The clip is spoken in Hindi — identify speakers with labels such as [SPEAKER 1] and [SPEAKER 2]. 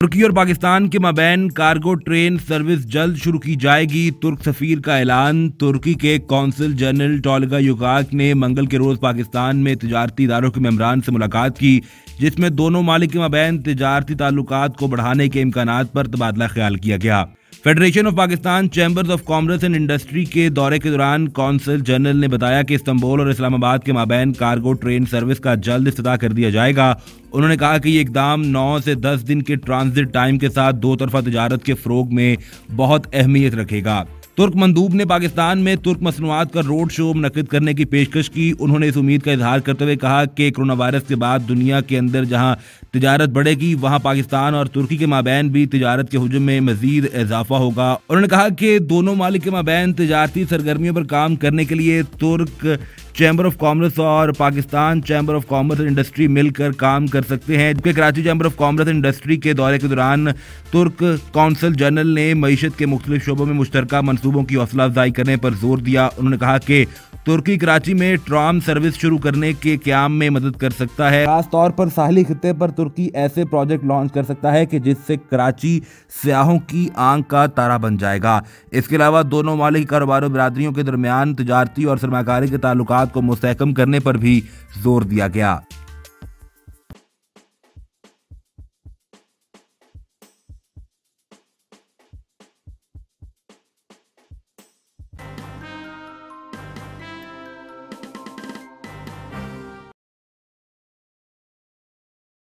[SPEAKER 1] तुर्की और पाकिस्तान के मबैन कार्गो ट्रेन सर्विस जल्द शुरू की जाएगी। तुर्क सफीर का ऐलान। तुर्की के कौंसिल जनरल टोलगा युकाक ने मंगल के रोज पाकिस्तान में तजारती इदारों के मेम्बरान से मुलाकात की, जिसमें दोनों मालिक के मबैन तजारती ताल्लुक को बढ़ाने के इम्कान पर तबादला ख्याल किया गया। Federation of Pakistan chambers of commerce and industry के दौरे के दौरान कौंसल जनरल ने बताया कि इस्तांबुल और इस्लामाबाद के माबैन कार्गो ट्रेन सर्विस का जल्द इफ्तः कर दिया जाएगा। उन्होंने कहा कि ये इकदाम 9 से 10 दिन के ट्रांजिट टाइम के साथ दो तरफा तजारत के फ़रोग में बहुत अहमियत रखेगा। तुर्क मंदूब ने पाकिस्तान में तुर्क मसनूआत का रोड शो मुनद करने की पेशकश की। उन्होंने इस उम्मीद का इजहार करते हुए कहा कि कोरोना वायरस के बाद दुनिया के अंदर जहाँ तजारत बढ़ेगी, वहाँ पाकिस्तान और तुर्की के माबैन भी तजारत के हजम में मजीद इजाफा होगा। उन्होंने कहा कि दोनों मालिक के माबैन तजारती सरगर्मियों पर काम करने के लिए तुर्क चैम्बर ऑफ़ कॉमर्स और Pakistan chamber of commerce and industry मिलकर काम कर सकते हैं। जबकि Karachi chamber of commerce and industry के दौरे के दौरान तुर्क कौंसल जनरल ने मीशत के मुख्तलिफ़ शोबों में मुश्तरक मनसूबों की हौसला अफजाई करने पर ज़ोर दिया। उन्होंने कहा कि तुर्की कराची में ट्राम सर्विस शुरू करने के क्याम में मदद कर सकता है। खासतौर पर साहली खत्े पर तुर्की ऐसे प्रोजेक्ट लॉन्च कर सकता है कि जिससे कराची सयाहों की आँख का तारा बन जाएगा। इसके अलावा दोनों मालिक कारोबारों बरदरीों के दरमियान तजारती और सरमाकारी के ताल्लुक को मुस्तकम करने पर भी ज़ोर दिया गया।